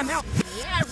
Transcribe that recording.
Damn, help me.